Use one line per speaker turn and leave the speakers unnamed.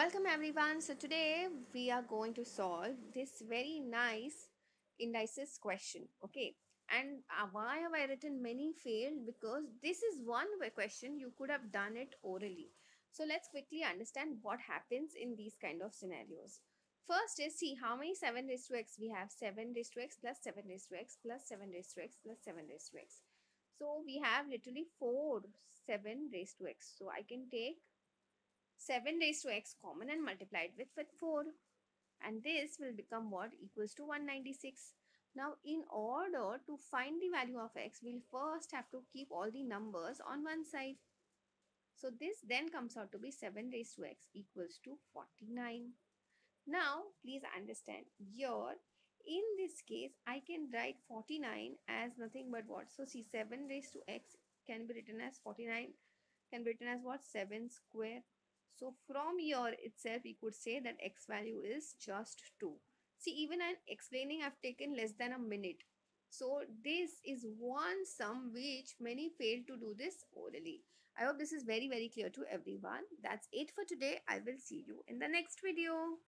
Welcome everyone. So today we are going to solve this very nice indices question. Okay. And uh, why have I written many failed? Because this is one question you could have done it orally. So let's quickly understand what happens in these kind of scenarios. First is see how many 7 raised to x we have 7 raised to x plus 7 raised to x plus 7 raised to x plus 7 raised to x. So we have literally 4 7 raised to x. So I can take 7 raised to x common and multiply it with, with 4 and this will become what? Equals to 196 now in order to find the value of x we'll first have to keep all the numbers on one side. So this then comes out to be 7 raised to x equals to 49 now please understand here in this case i can write 49 as nothing but what? So see 7 raised to x can be written as 49 can be written as what? 7 square so from here itself, we could say that x value is just 2. See, even in explaining, I've taken less than a minute. So this is one sum which many fail to do this orally. I hope this is very, very clear to everyone. That's it for today. I will see you in the next video.